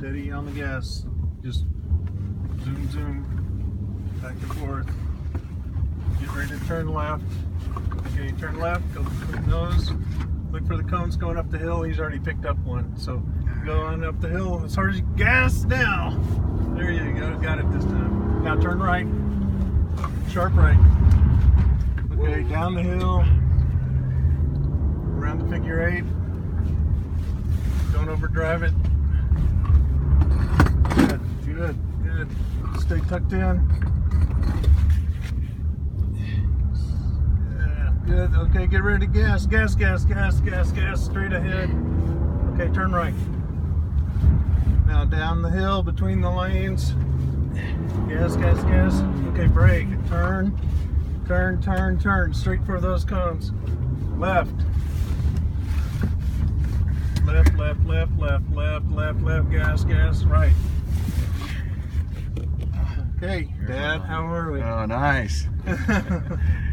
Steady on the gas. Just zoom, zoom, back and forth. Get ready to turn left. Okay, turn left, go between those. Look for the cones going up the hill. He's already picked up one. So go on up the hill as hard as you gas now. There you go. Got it this time. Now turn right. Sharp right. Okay, down the hill. Around the figure eight. Don't overdrive it. Good, good. Stay tucked in. Good. Okay, get ready to gas, gas, gas, gas, gas, gas. Straight ahead. Okay, turn right. Now down the hill between the lanes. Gas, gas, gas. Okay, brake. Turn, turn, turn, turn. Straight for those cones. Left. Left, left, left, left, left, left, left. Gas, gas. Right. Okay, Dad, how are we? Oh, nice.